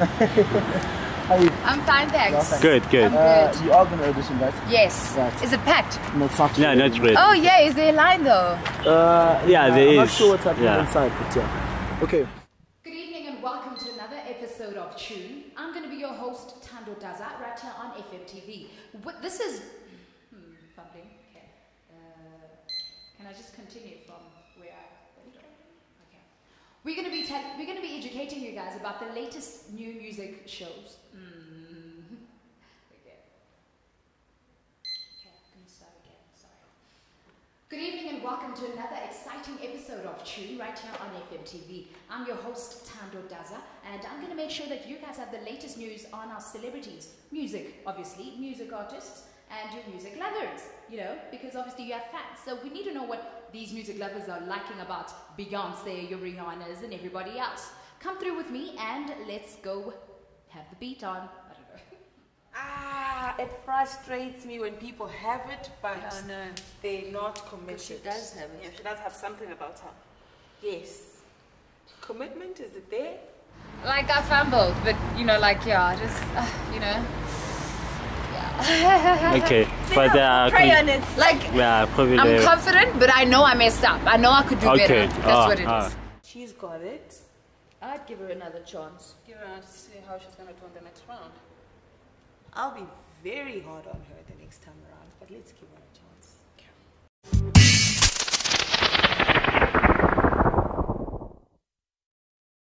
How are you? I'm fine, thanks. Good, good. I'm Uh, good. you are going to audition, right? Yes. Right. Is it packed? No, it's not. No, not really. Oh yeah, is there a line though? Uh, Yeah, there I'm not sure what's happening Yeah. inside, but yeah. Okay. Good evening and welcome to another episode of Tune. I'm going to be your host, Tando Daza, right here on FMTV. What, this is. Hmm, fumbling. Okay. Uh, can I just continue from where I left off? Okay. We're going to be tell- we're going to be educating you guys about the latest new music shows. Mm. Okay. Okay, I'm going to start again. Sorry. Good evening and welcome to another exciting episode of Tune right here on FMTV. I'm your host, Tando Daza, and I'm going to make sure that you guys have the latest news on our celebrities. Music, obviously, music artists, and your music lovers, you know, because obviously you have fans. So we need to know what these music lovers are liking about Beyonce, your Rihanna's, and everybody else. Come through with me and let's go have the beat on. I don't know. Ah, it frustrates me when people have it, but I know. they're not committed. She does have it. Yeah, she does have something about her. Yes. Commitment, is it there? Like I fumbled, but you know, like yeah, just uh, you know, yeah. Okay, but uh, Pray can- on it. like yeah, probably. I'm confident, but I know I messed up. I know I could do Okay. better. That's ah, what it is. ah. She's got it. I'd give her another chance. Give her to see how she's going to do in the next round. I'll be very hard on her the next time around, but let's give her a chance.